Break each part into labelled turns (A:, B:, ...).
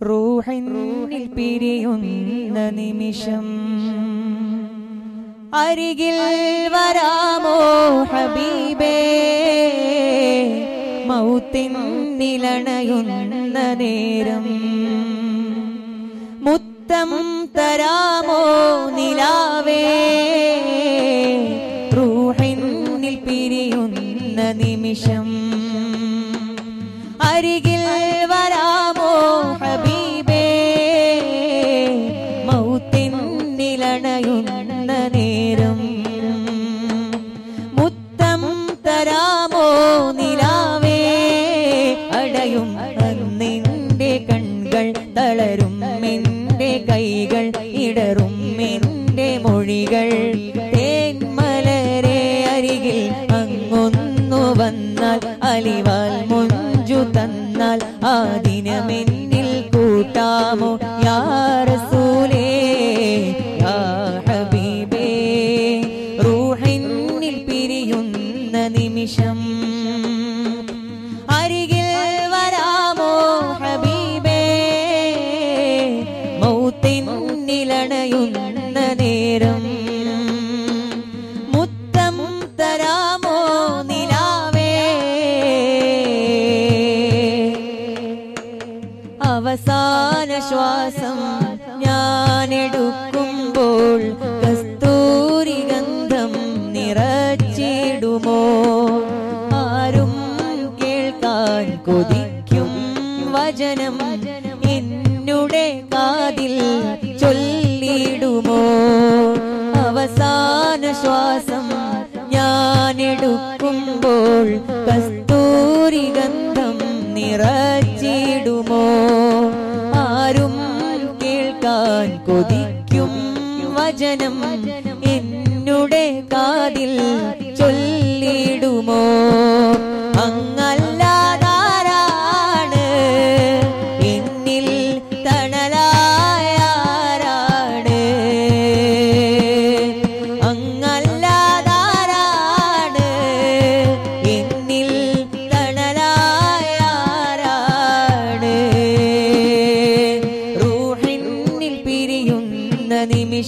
A: റൂഹിന്നിൽ പിരിയുന്ന നിമിഷം അരികിൽ വരാമോ ഹബീബേ? മൗത്തിൻ നിലണയുന്ന നേരം മുത്തം തരാമോ നിലാവേ? റൂഹിന്നിൽ പിരിയുന്ന നിമിഷം അരികിൽ എന്റെ കൈകൾ ഇടറും എന്റെ മൊഴികൾ. തേന്മലരെ അരികിൽ അങ്ങൊന്നു വന്നാൽ അലിവാൽ മുഞ്ചു തന്നാൽ. ആ ദിനമെന്നിൽ കൂട്ടാമോ? യാ എടുക്കുമ്പോൾ കസ്തൂരി ഗന്ധം നിറച്ചിടുമോ? ആരും കേൾക്കാൻ കൊതിക്കും വചനം എന്നുടെ കാതിൽ ചൊല്ലിടുമോ? അവസാന ശ്വാസം ഞാനെടുക്കുമ്പോൾ കസ്തൂരി ഗന്ധം നിറച്ചിടുമോ? ആരും കേൾക്കാൻ കൊതിക്കും വചനം എന്നുടെ കാതിൽ ചൊല്ലിടുമോ? അങ്ങല്ലാതാരാണ്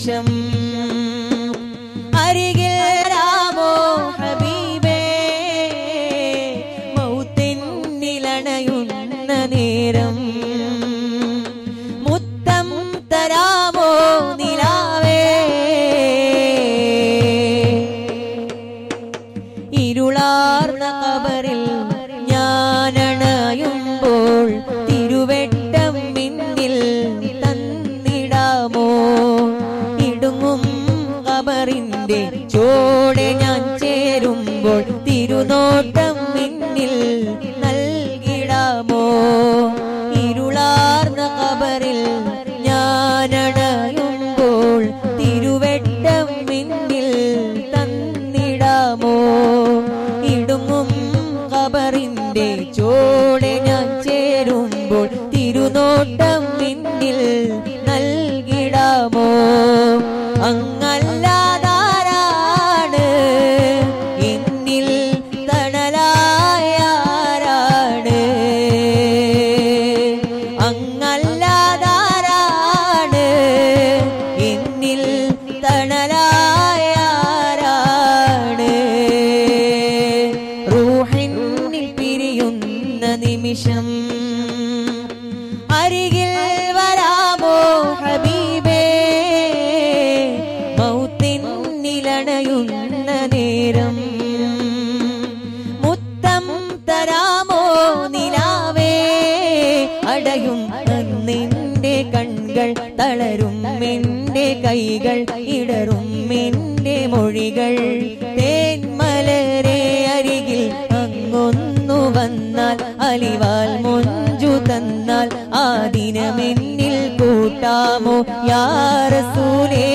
A: നിമിഷം ചോടെ ഞാൻ ചേരുമ്പോൾ തിരുനോട്ടം മിന്നിൽ നിമിഷം. അരികിൽ വരാമോ ഹബീബേ? മൗത്തിൻ നിലണയുന്ന നേരം. മുത്തം തരാമോ നിലാവേ? അടയും നിന്റെ കൺകൾ തളരും എന്റെ കൈകൾ ഇടറും എന്റെ മൊഴികൾ. തേന്മലരെ അരികിൽ അങ്ങൊന്നു വന്നാൽ അലിവാൽ മുഞ്ചു തന്നാൽ ആ ദിനമെന്നിൽ കൂട്ടാമോ യാ റസൂലേ?